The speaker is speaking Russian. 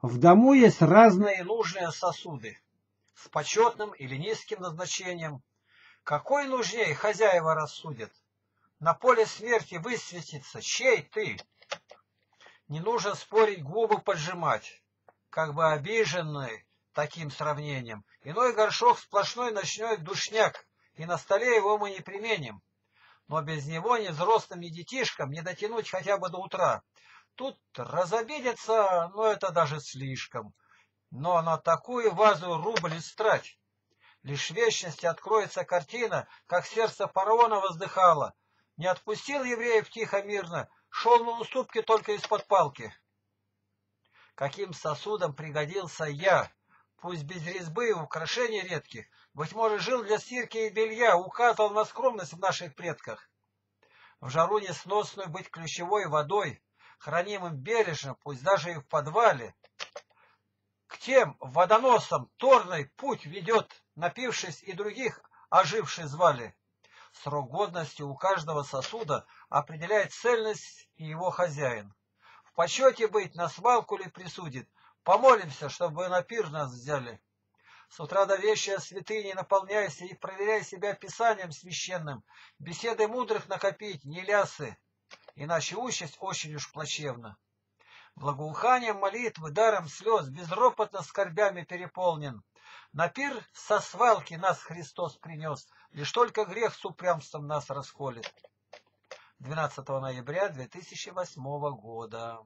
В дому есть разные нужные сосуды с почетным или низким назначением. Какой нужнее хозяева рассудят? На поле смерти высветится, чей ты? Не нужно спорить, губы поджимать, как бы обиженный таким сравнением. Иной горшок сплошной ночной душняк, и на столе его мы не применим. Но без него ни взрослым, ни детишкам не дотянуть хотя бы до утра. Тут разобидеться, но это даже слишком. Но на такую вазу рубль истрать. Лишь вечности откроется картина, как сердце фараона воздыхало. Не отпустил евреев тихо-мирно, шел на уступки только из-под палки. Каким сосудом пригодился я, пусть без резьбы и украшений редких, быть может, жил для стирки и белья, указывал на скромность в наших предках. В жару несносную быть ключевой водой, хранимым бережно, пусть даже и в подвале. К тем водоносам торный путь ведет, напившись и других оживших звали. Срок годности у каждого сосуда определяет цельность и его хозяин. В почете быть на свалку ли присудит, помолимся, чтобы на пир нас взяли. С утра до вечера святыни наполняйся и проверяй себя писанием священным, беседы мудрых накопить, не лясы иначе участь очень уж плачевна. Благоуханием молитвы, даром слез, безропотно скорбями переполнен. На пир со свалки нас Христос принес, лишь только грех с упрямством нас расколет. 12 ноября 2008 года.